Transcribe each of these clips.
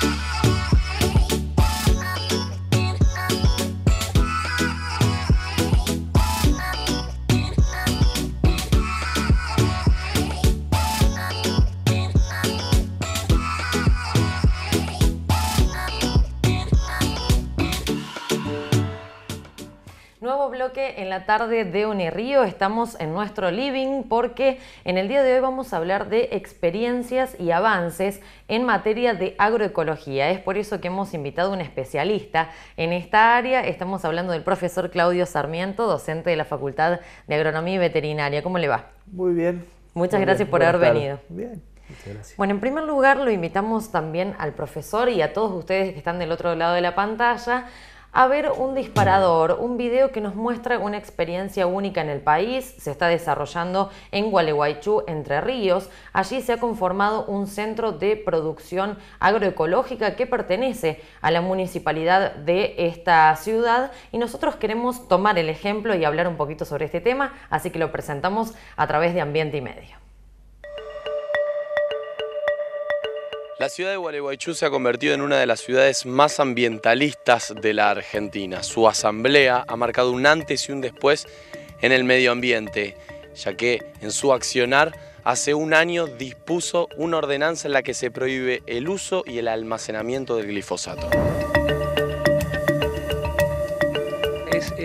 thank you bloque en la tarde de Unirrío. Estamos en nuestro living porque en el día de hoy vamos a hablar de experiencias y avances en materia de agroecología. Es por eso que hemos invitado a un especialista en esta área. Estamos hablando del profesor Claudio Sarmiento, docente de la Facultad de Agronomía y Veterinaria. ¿Cómo le va? Muy bien. Muchas gracias por haber venido. Bien. Gracias. Bueno, en primer lugar lo invitamos también al profesor y a todos ustedes que están del otro lado de la pantalla a ver un disparador, un video que nos muestra una experiencia única en el país. Se está desarrollando en Gualeguaychú, Entre Ríos. Allí se ha conformado un centro de producción agroecológica que pertenece a la municipalidad de esta ciudad y nosotros queremos tomar el ejemplo y hablar un poquito sobre este tema, así que lo presentamos a través de Ambiente y Medio. La ciudad de Gualeguaychú se ha convertido en una de las ciudades más ambientalistas de la Argentina. Su asamblea ha marcado un antes y un después en el medio ambiente, ya que en su accionar hace un año dispuso una ordenanza en la que se prohíbe el uso y el almacenamiento del glifosato.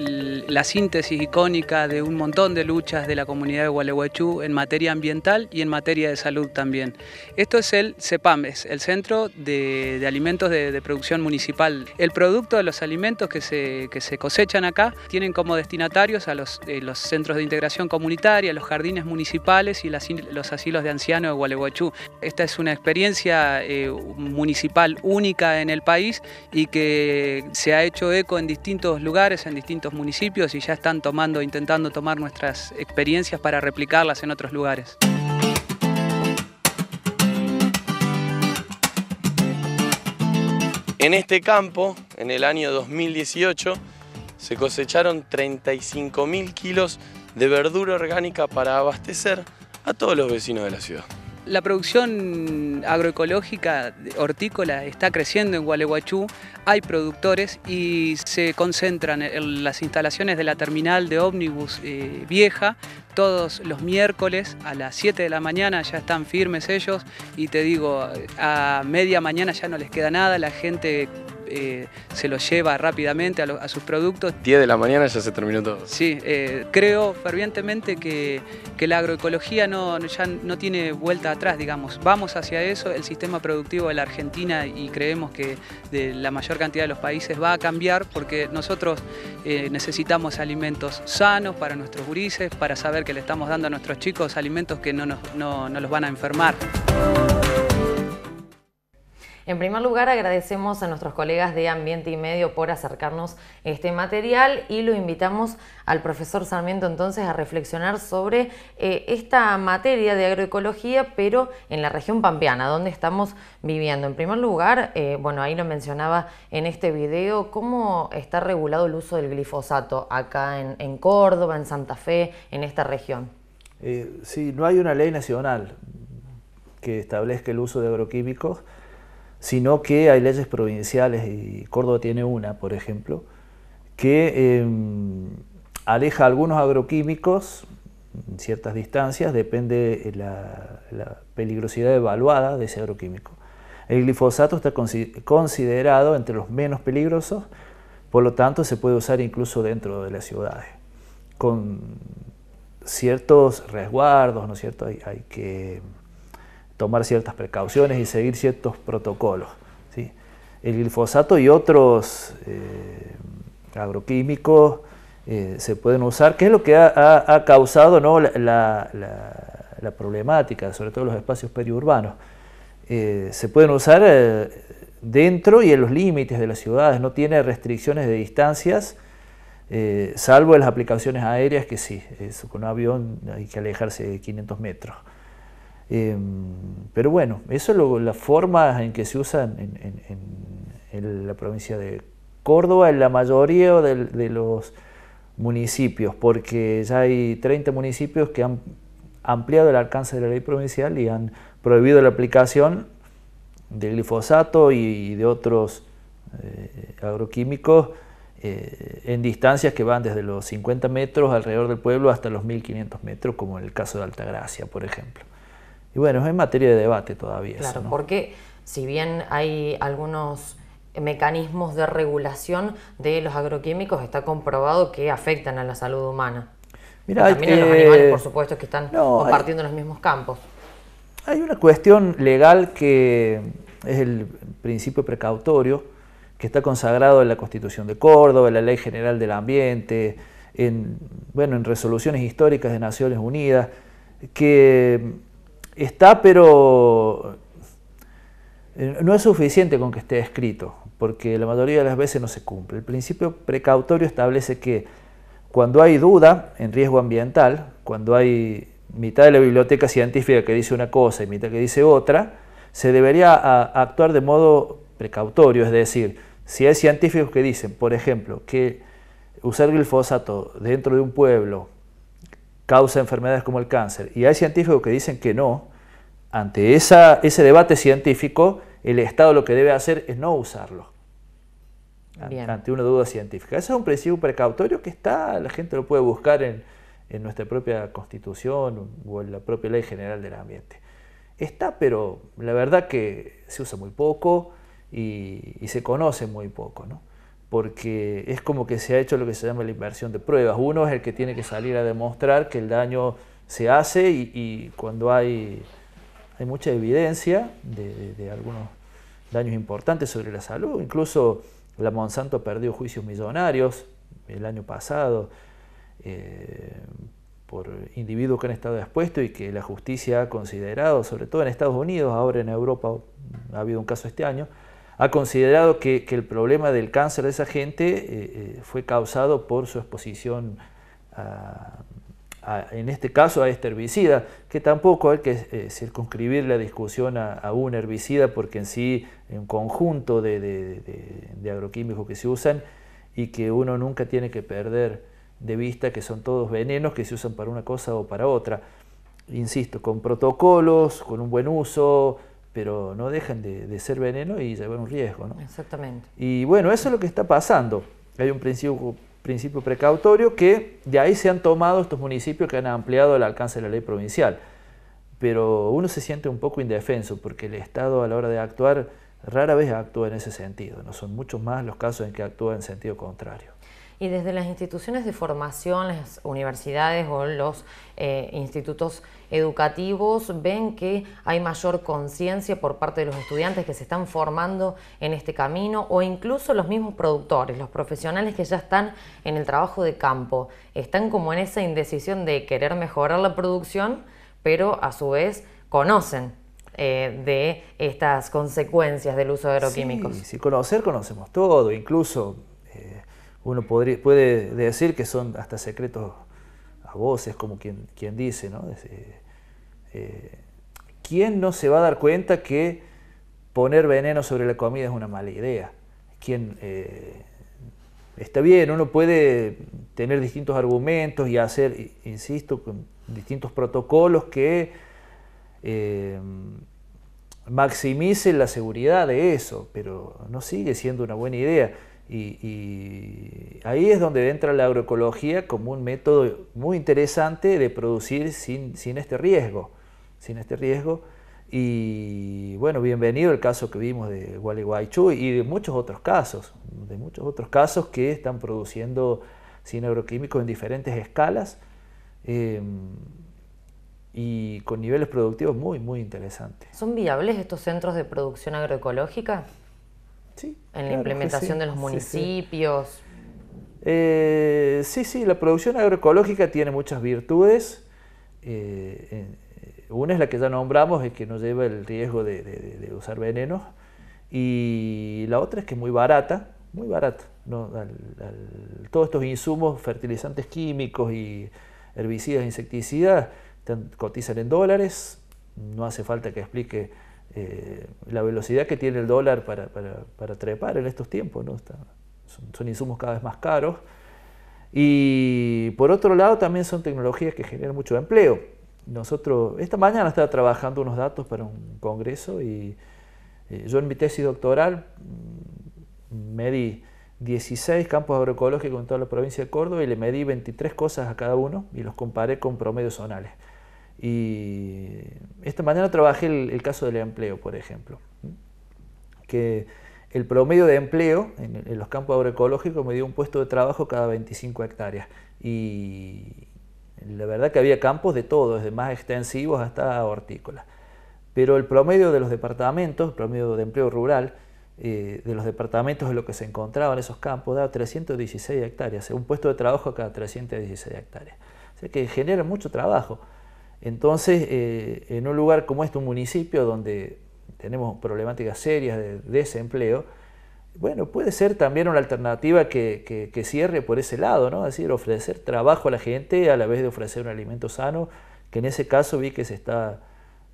La síntesis icónica de un montón de luchas de la comunidad de Gualeguaychú en materia ambiental y en materia de salud también. Esto es el CEPAMES, el Centro de, Alimentos de, Producción Municipal. El producto de los alimentos que se, se cosechan acá tienen como destinatarios a los, eh, los, centros de integración comunitaria, los jardines municipales y los asilos de ancianos de Gualeguaychú. Esta es una experiencia eh, municipal única en el país y que se ha hecho eco en distintos lugares, en distintos municipios y ya están tomando, intentando tomar nuestras experiencias para replicarlas en otros lugares. En este campo, en el año 2018, se cosecharon 35.000 kilos de verdura orgánica para abastecer a todos los vecinos de la ciudad. La producción agroecológica hortícola está creciendo en Gualeguaychú, hay productores y se concentran en las instalaciones de la terminal de ómnibus eh, vieja. Todos los miércoles a las 7 de la mañana ya están firmes ellos y te digo, a media mañana ya no les queda nada, la gente eh, se lo lleva rápidamente a, sus productos. 10 de la mañana ya se terminó todo. Sí, eh, creo fervientemente que, la agroecología no, ya no tiene vuelta atrás, digamos. Vamos hacia eso, el sistema productivo de la Argentina y creemos que de la mayor cantidad de los países va a cambiar porque nosotros eh, necesitamos alimentos sanos para nuestros gurises, para saber que le estamos dando a nuestros chicos alimentos que no, no los van a enfermar. En primer lugar, agradecemos a nuestros colegas de Ambiente y Medio por acercarnos este material y lo invitamos al profesor Sarmiento entonces a reflexionar sobre eh, esta materia de agroecología, pero en la región pampeana, donde estamos viviendo. En primer lugar, eh, bueno, ahí lo mencionaba en este video, cómo está regulado el uso del glifosato acá en, Córdoba, en Santa Fe, en esta región. Eh, sí, no hay una ley nacional que establezca el uso de agroquímicos sino que hay leyes provinciales, y Córdoba tiene una, por ejemplo, que em, aleja algunos agroquímicos en ciertas distancias, depende la, la peligrosidad evaluada de ese agroquímico. El glifosato está considerado entre los menos peligrosos, por lo tanto se puede usar incluso dentro de las ciudades, con ciertos resguardos, ¿no es cierto? hay que tomar ciertas precauciones y seguir ciertos protocolos. El glifosato y otros eh, agroquímicos eh, se pueden usar, que es lo que ha, causado ¿no? la, problemática, sobre todo en los espacios periurbanos. Eh, se pueden usar dentro y en los límites de las ciudades, no tiene restricciones de distancias, salvo en las aplicaciones aéreas que sí, con un avión hay que alejarse de 500 metros. Em, pero bueno, eso es la forma en que se usa en, la provincia de Córdoba, en la mayoría de, los municipios, porque ya hay 30 municipios que han ampliado el alcance de la ley provincial y han prohibido la aplicación de glifosato y, de otros eh, agroquímicos eh, en distancias que van desde los 50 metros alrededor del pueblo hasta los 1500 metros, como en el caso de Altagracia, por ejemplo. Y bueno, es materia de debate todavía. Claro, porque si bien hay algunos mecanismos de regulación de los agroquímicos, está comprobado que afectan a la salud humana. Mira, también a los animales, por supuesto, que están compartiendo los mismos campos. Hay una cuestión legal que es el principio precautorio, que está consagrado en la Constitución de Córdoba, en la Ley General del Ambiente, en, bueno, en resoluciones históricas de Naciones Unidas, que está, pero eh, no es suficiente con que esté escrito, porque la mayoría de las veces no se cumple. El principio precautorio establece que cuando hay duda en riesgo ambiental, cuando hay mitad de la biblioteca científica que dice una cosa y mitad que dice otra, se debería actuar de modo precautorio, es decir, si hay científicos que dicen, por ejemplo, que usar glifosato dentro de un pueblo causa enfermedades como el cáncer, y hay científicos que dicen que no, ante esa, ese debate científico, el Estado lo que debe hacer es no usarlo. Ante una duda científica. Ese es un principio precautorio que está, la gente lo puede buscar en, en nuestra propia constitución o en la propia ley general del ambiente. Está, pero la verdad que se usa muy poco y, se conoce muy poco, ¿no? Porque es como que se ha hecho lo que se llama la inversión de pruebas. Uno es el que tiene que salir a demostrar que el daño se hace y, cuando hay, hay mucha evidencia de, algunos daños importantes sobre la salud, incluso la Monsanto perdió juicios millonarios el año pasado eh, por individuos que han estado expuestos y que la justicia ha considerado, sobre todo en Estados Unidos, ahora en Europa ha habido un caso este año, ha considerado que, el problema del cáncer de esa gente eh, eh, fue causado por su exposición, en este caso, a este herbicida, que tampoco hay que circunscribir la discusión a, un herbicida porque en sí, un conjunto de agroquímicos que se usan y que uno nunca tiene que perder de vista que son todos venenos que se usan para una cosa o para otra. Insisto, con protocolos, con un buen uso, pero no dejan de, ser veneno y llevar un riesgo. ¿no? Exactamente. Y bueno, eso es lo que está pasando. Hay un principio, principio precautorio que de ahí se han tomado estos municipios que han ampliado el alcance de la ley provincial. Pero uno se siente un poco indefenso porque el Estado a la hora de actuar rara vez actúa en ese sentido. No son muchos más los casos en que actúa en sentido contrario y desde las instituciones de formación, las universidades o los eh, institutos educativos ven que hay mayor conciencia por parte de los estudiantes que se están formando en este camino o incluso los mismos productores, los profesionales que ya están en el trabajo de campo, están como en esa indecisión de querer mejorar la producción, pero a su vez conocen eh, de estas consecuencias del uso de agroquímicos. Sí, sí, conocer conocemos todo, incluso uno podría, puede decir que son hasta secretos a voces, como quien, quien dice, ¿no? Eh, ¿Quién no se va a dar cuenta que poner veneno sobre la comida es una mala idea? ¿Quién, eh, está bien, uno puede tener distintos argumentos y hacer, insisto, distintos protocolos que eh, maximicen la seguridad de eso, pero no sigue siendo una buena idea. Y, ahí es donde entra la agroecología como un método muy interesante de producir sin, este riesgo. Sin este riesgo. Y bueno, bienvenido el caso que vimos de Gualeguaychú y de muchos otros casos, de muchos otros casos que están produciendo sin agroquímicos en diferentes escalas em, y con niveles productivos muy, muy interesantes. ¿Son viables estos centros de producción agroecológica? En la implementación de los municipios. Eh, sí, sí, la producción agroecológica tiene muchas virtudes. Eh, una es la que ya nombramos, es que no lleva el riesgo de, usar venenos. Y la otra es que es muy barata, muy barata. todos estos insumos, fertilizantes químicos y herbicidas, insecticidas, cotizan en dólares. No hace falta que explique eh, la velocidad que tiene el dólar para, para, trepar en estos tiempos, ¿no? son, insumos cada vez más caros. Y por otro lado también son tecnologías que generan mucho empleo. Nosotros, esta mañana estaba trabajando unos datos para un congreso y Eh, yo en mi tesis doctoral mm, medí 16 campos agroecológicos en toda la provincia de Córdoba y le medí 23 cosas a cada uno y los comparé con promedios zonales. Y esta mañana trabajé el, caso del empleo, por ejemplo, que el promedio de empleo en, en, los campos agroecológicos me dio un puesto de trabajo cada 25 hectáreas. Y la verdad que había campos de todo, desde más extensivos hasta hortícolas. Pero el promedio de los departamentos, el promedio de empleo rural, eh, de los departamentos de lo que se encontraba en esos campos, daba 316 hectáreas, un puesto de trabajo cada 316 hectáreas. O sea que genera mucho trabajo. Entonces, eh, en un lugar como este, un municipio donde tenemos problemáticas serias de desempleo, bueno, puede ser también una alternativa que, que, cierre por ese lado, ¿no? Es decir, ofrecer trabajo a la gente a la vez de ofrecer un alimento sano, que en ese caso vi que se está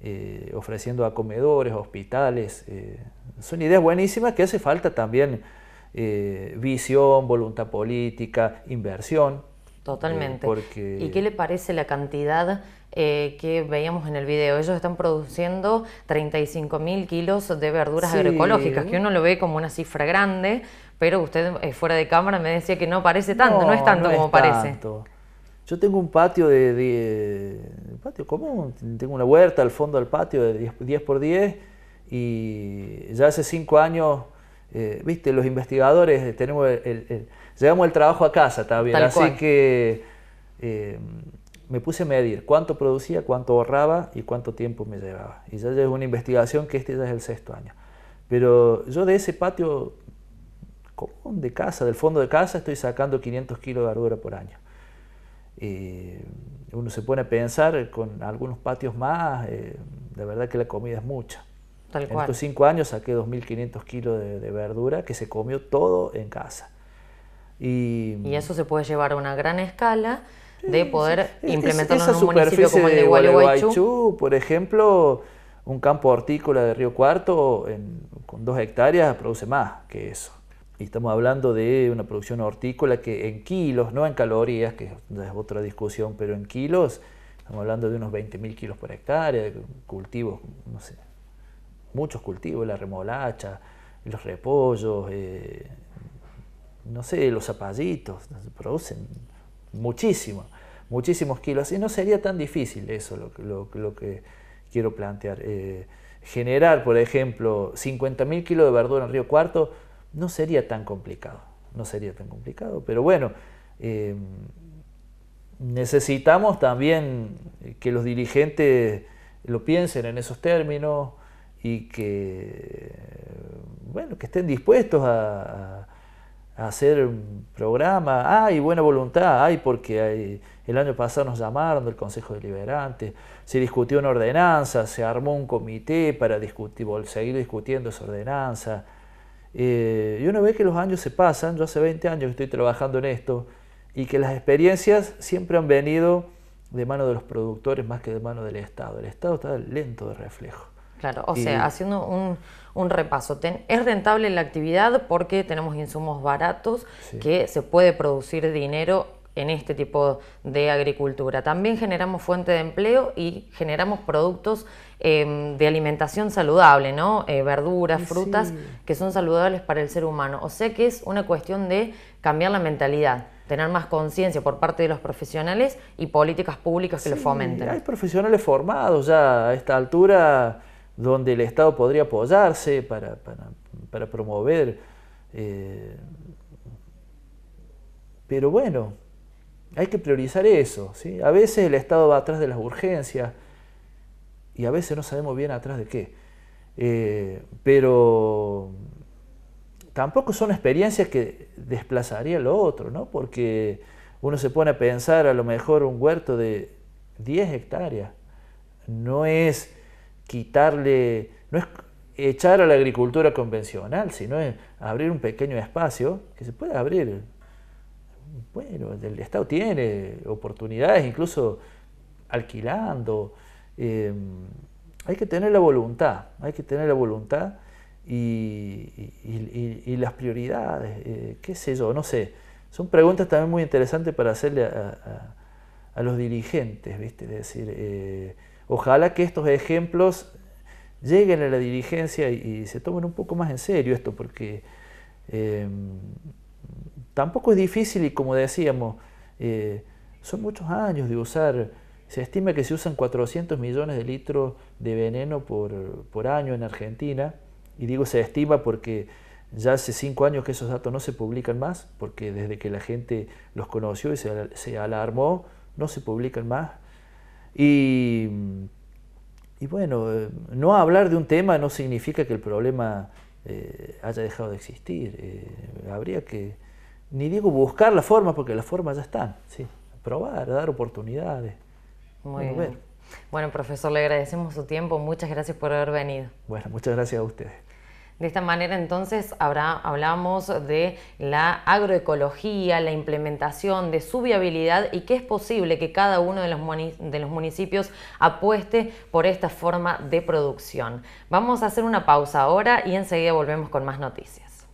eh, ofreciendo a comedores, hospitales. Eh, son ideas buenísimas que hace falta también eh, visión, voluntad política, inversión. Totalmente. ¿Y qué le parece la cantidad que veíamos en el video? Ellos están produciendo 35 mil kilos de verduras agroecológicas, que uno lo ve como una cifra grande, pero usted fuera de cámara me decía que no parece tanto, no, es tanto como parece. Yo tengo un patio de, patio común, tengo una huerta al fondo del patio de 10, por 10 y ya hace 5 años, eh, viste, los investigadores tenemos el, llevamos el trabajo a casa también, así que eh, me puse a medir cuánto producía, cuánto ahorraba y cuánto tiempo me llevaba. Y ya llevo una investigación que este ya es el sexto año. Pero yo de ese patio común de casa, del fondo de casa, estoy sacando 500 kilos de verdura por año. Eh, uno se pone a pensar con algunos patios más, eh, de verdad que la comida es mucha. en estos cinco años saqué 2.500 kilos de, verdura que se comió todo en casa. Y, eso se puede llevar a una gran escala de poder implementarlo en un municipio como el de Gualeguaychú. Por ejemplo, un campo hortícola de Río Cuarto con dos hectáreas produce más que eso. Y estamos hablando de una producción hortícola que en kilos, no en calorías, que es otra discusión, pero en kilos, estamos hablando de unos 20.000 kilos por hectárea, cultivos, no sé, muchos cultivos, la remolacha, los repollos, eh, no sé, los zapallitos, producen muchísimo, muchísimos kilos. Y no sería tan difícil eso lo, lo, que quiero plantear. Eh, generar, por ejemplo, 50.000 kilos de verdura en Río Cuarto, no sería tan complicado, no sería tan complicado, pero bueno, eh, necesitamos también que los dirigentes lo piensen en esos términos y que, bueno, que estén dispuestos a, hacer un programa. Hay buena voluntad, hay porque el año pasado nos llamaron del Consejo Deliberante, se discutió una ordenanza, se armó un comité para discutir, seguir discutiendo esa ordenanza. Eh, y uno ve que los años se pasan, yo hace 20 años que estoy trabajando en esto, y que las experiencias siempre han venido de mano de los productores más que de mano del Estado. El Estado está lento de reflejo. Claro, o sea, haciendo un, un repaso, es rentable la actividad porque tenemos insumos baratos que se puede producir dinero en este tipo de agricultura. También generamos fuente de empleo y generamos productos em, de alimentación saludable, ¿no? Eh, verduras, frutas que son saludables para el ser humano. O sea que es una cuestión de cambiar la mentalidad, tener más conciencia por parte de los profesionales y políticas públicas que lo fomenten. Hay profesionales formados ya a esta altura donde el Estado podría apoyarse para, para, promover. Eh, pero bueno, hay que priorizar eso. ¿sí? A veces el Estado va atrás de las urgencias y a veces no sabemos bien atrás de qué. Eh, pero tampoco son experiencias que desplazaría lo otro, ¿no? porque uno se pone a pensar a lo mejor un huerto de 10 hectáreas. No es quitarle, no es echar a la agricultura convencional, sino abrir un pequeño espacio que se puede abrir bueno, el Estado tiene oportunidades, incluso alquilando. Eh, hay que tener la voluntad, hay que tener la voluntad y, las prioridades, eh, qué sé yo, no sé. Son preguntas también muy interesantes para hacerle a, los dirigentes, ¿viste? Es decir, eh, ojalá que estos ejemplos lleguen a la dirigencia y, se tomen un poco más en serio esto, porque em, tampoco es difícil y como decíamos, eh, son muchos años de usar, se estima que se usan 400 millones de litros de veneno por, por año en Argentina, y digo se estima porque ya hace cinco años que esos datos no se publican más, porque desde que la gente los conoció y se, se alarmó, no se publican más. Y y bueno, no hablar de un tema no significa que el problema eh, haya dejado de existir. Eh, habría que, ni digo buscar la forma, porque las formas ya están, ¿sí? probar, dar oportunidades. Muy bien. Bueno, profesor, le agradecemos su tiempo. Muchas gracias por haber venido. Bueno, muchas gracias a ustedes. De esta manera entonces hablamos de la agroecología, la implementación de su viabilidad y que es posible que cada uno de los, de los municipios apueste por esta forma de producción. Vamos a hacer una pausa ahora y enseguida volvemos con más noticias.